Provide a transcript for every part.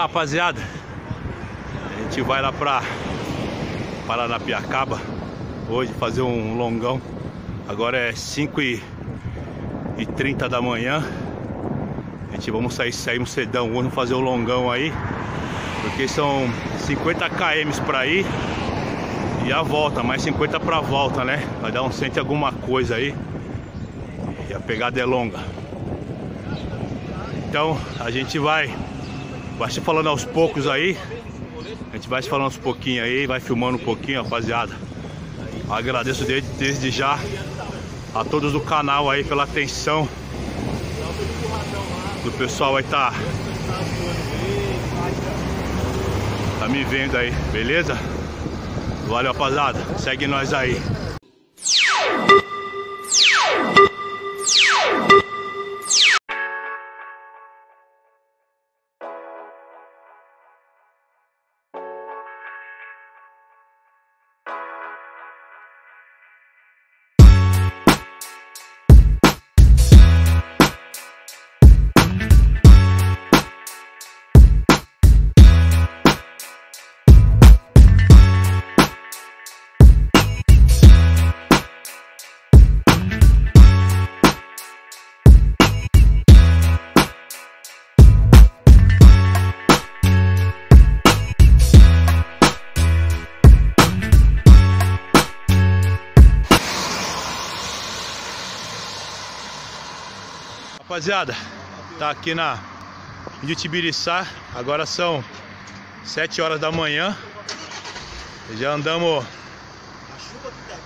Essa rapaziada, a gente vai lá pra Paranapiacaba hoje fazer um longão. Agora é 5 e, e 30 da manhã. A gente vamos sair, um cedão, vamos fazer o longão aí. Porque são 50 km pra ir e a volta, mais 50 pra volta, né? Vai dar um cento e alguma coisa aí. E a pegada é longa. Então a gente vai Vai se falando aos poucos aí. A gente vai se falando aos pouquinhos aí, vai filmando um pouquinho, rapaziada. Agradeço desde, desde já a todos do canal aí pela atenção. Do pessoal aí tá. Tá me vendo aí, beleza? Valeu, rapaziada. Segue nós aí. Rapaziada, tá aqui na de Tibiriçá, agora são 7 horas da manhã. Já andamos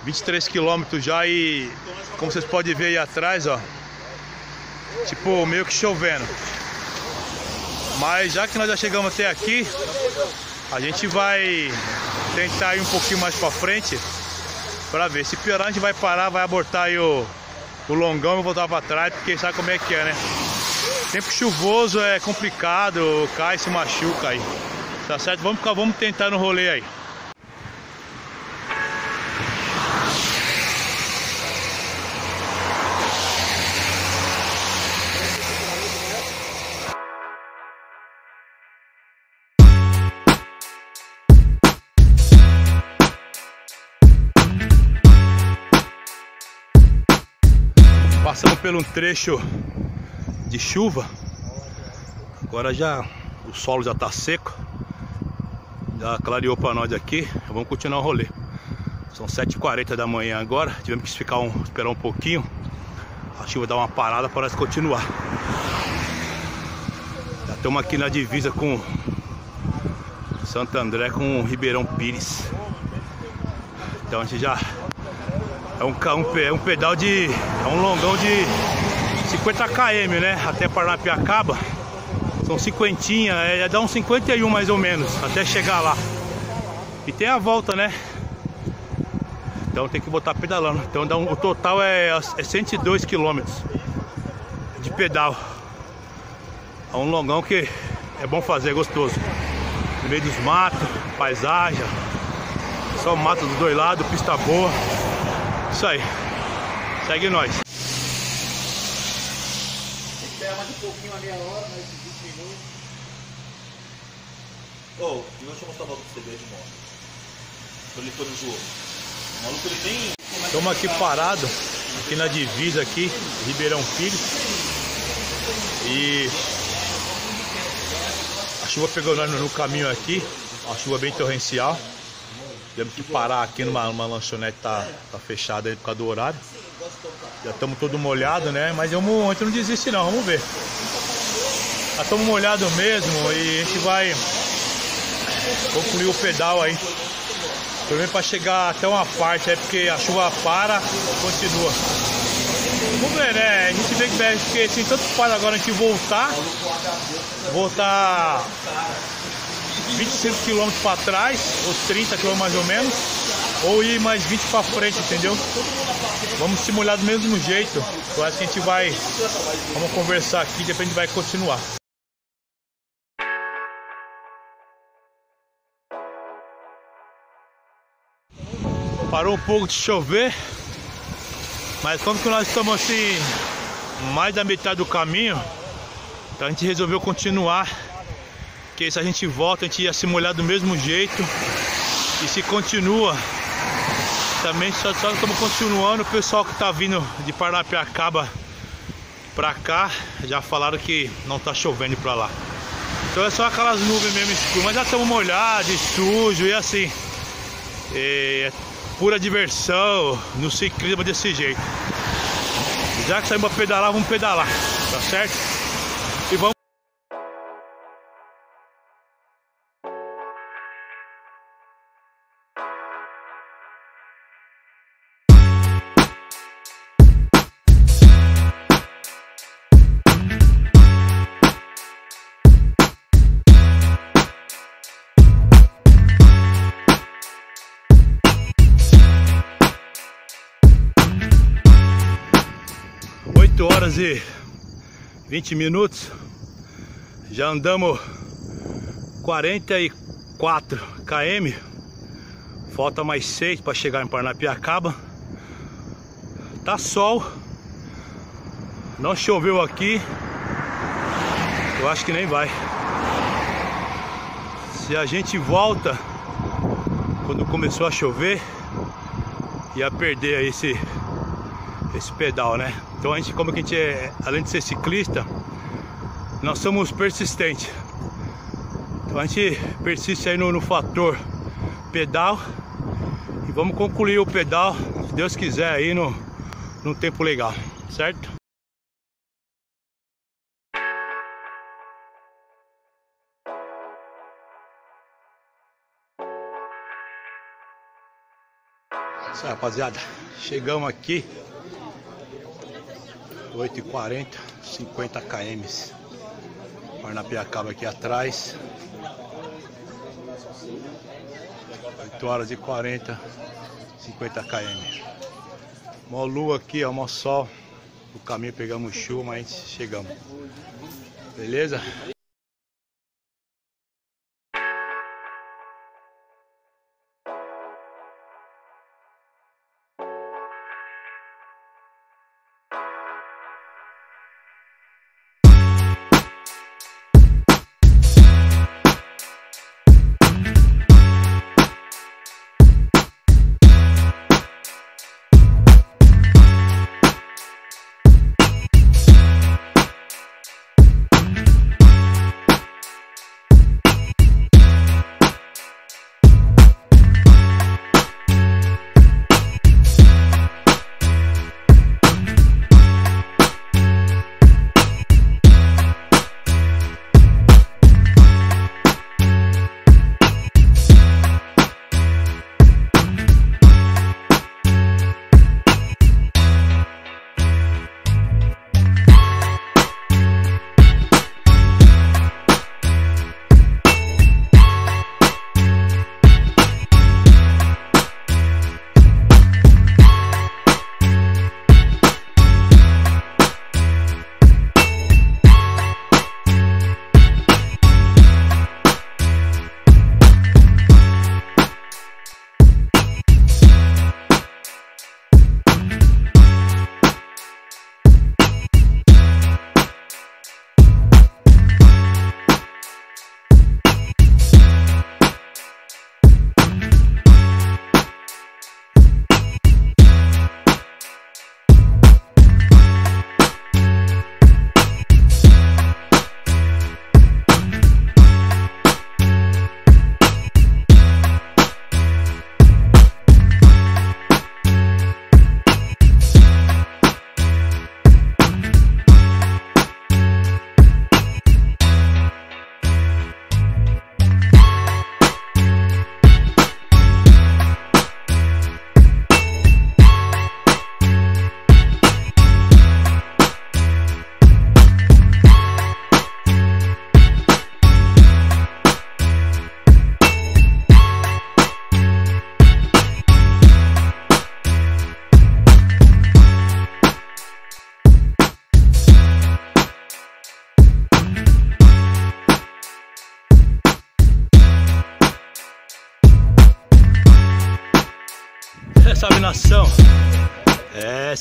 23 quilômetros já e como vocês podem ver aí atrás, ó, tipo meio que chovendo. Mas já que nós já chegamos até aqui, a gente vai tentar ir um pouquinho mais para frente para ver se piorar a gente vai parar, vai abortar aí o o longão e voltar para trás, porque sabe como é que é, né? Tempo chuvoso é complicado, cai, se machuca aí. Tá certo? Vamos, vamos tentar no rolê aí. Um trecho de chuva. Agora já o solo já tá seco. Já clareou para nós aqui. Vamos continuar o rolê. São 7h40 da manhã agora. Tivemos que ficar um, esperar um pouquinho. A chuva dá uma parada para nós continuar. Já estamos aqui na divisa com Santo André com Ribeirão Pires. Então a gente já é um, um, é um pedal de. É um longão de 50 km, né? Até Paranapiacaba. São cinquentinha, é, dá uns 51 mais ou menos, até chegar lá. E tem a volta, né? Então tem que botar pedalando. Então dá um, o total é, é 102 km de pedal. É um longão que é bom fazer, é gostoso. No meio dos matos, paisagem. Só mato dos dois lados, pista boa. Isso aí. Segue nós. Espera mais um pouquinho a meia hora, mais 20 minutos. Ô, oh, deixa eu mostrar pra você ver de moto. Ele foi no jogo. O maluco ele tem. Estamos aqui parado, aqui na divisa aqui, Ribeirão Pires. E a chuva pegou nós no caminho aqui, uma chuva bem torrencial. Tivemos que parar aqui numa, numa lanchonete, tá, tá fechada aí por causa do horário. Já estamos todo molhado, né? Mas eu, a gente não desiste não, vamos ver. Já estamos molhados mesmo e a gente vai concluir o pedal aí. Pelo menos para chegar até uma parte aí, porque a chuva para continua. Vamos ver, né? A gente vê que porque assim, tanto faz agora a gente voltar, voltar 25 km para trás, ou 30 km mais ou menos, ou ir mais 20 para frente, entendeu? Vamos simular do mesmo jeito. Eu acho que a gente vai. Vamos conversar aqui, depois a gente vai continuar. Parou um pouco de chover, mas como que nós estamos assim, mais da metade do caminho, então a gente resolveu continuar Porque se a gente volta, a gente ia se molhar do mesmo jeito. E se continua, também só, só estamos continuando. O pessoal que está vindo de Paranapiacaba pra cá, já falaram que não tá chovendo pra lá. Então é só aquelas nuvens mesmo escuras, mas já estamos molhados, sujo e assim. É pura diversão no ciclismo desse jeito. Já que saímos pra pedalar, vamos pedalar, tá certo? E vamos. Oito horas e 20 minutos. Já andamos 44 km. Falta mais 6 para chegar em Paranapiacaba. Tá sol. Não choveu aqui. Eu acho que nem vai. Se a gente volta quando começou a chover, ia perder esse esse pedal, né? Então a gente, como que a gente é, além de ser ciclista, nós somos persistentes. Então a gente persiste aí no, no fator pedal e vamos concluir o pedal, se Deus quiser aí no, num tempo legal, certo? Isso aí, rapaziada, chegamos aqui 8h40, 50 km. Parnapiacaba aqui atrás. 8 horas e 40, 50 km. Mó lua aqui, ó, mó sol. O caminho pegamos chuva, mas chegamos. Beleza?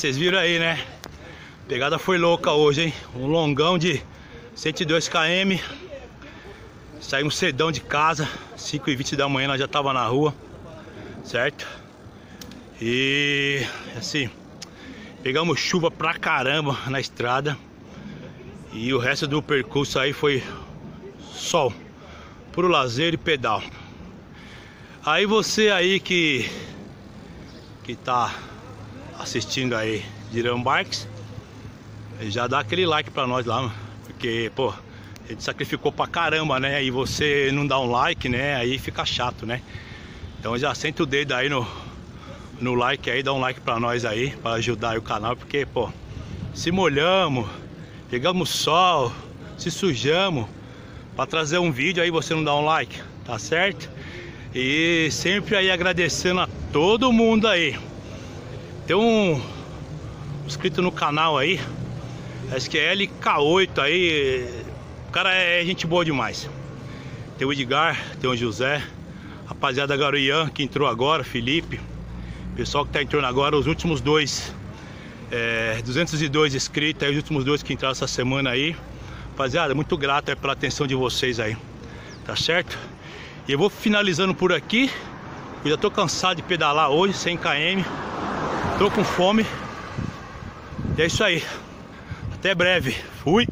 Vocês viram aí, né? A pegada foi louca hoje, hein? Um longão de 102 km. Saímos cedão de casa, 5h20 da manhã nós já tava na rua, certo? E assim, pegamos chuva pra caramba na estrada. E o resto do percurso aí foi sol, pro lazer e pedal. Aí você aí que que tá assistindo aí Dirão Bikes, já dá aquele like pra nós lá. Porque, pô, a gente sacrificou pra caramba, né? E você não dá um like, né? Aí fica chato, né? Então já senta o dedo aí no, no like aí, dá um like pra nós aí, pra ajudar o canal, porque, pô, se molhamos, pegamos sol, se sujamos, pra trazer um vídeo aí você não dá um like, tá certo? E sempre aí agradecendo a todo mundo aí. Tem um inscrito no canal aí, acho que é LK8 aí, o cara é, é gente boa demais. Tem o Edgar, tem o José, rapaziada Garoian que entrou agora, Felipe, pessoal que tá entrando agora, os últimos dois, é, 202 inscritos, aí, os últimos dois que entraram essa semana aí. Rapaziada, muito grato aí pela atenção de vocês aí, tá certo? E eu vou finalizando por aqui. Eu já tô cansado de pedalar hoje, 100 km. Tô com fome. E é isso aí. Até breve. Fui.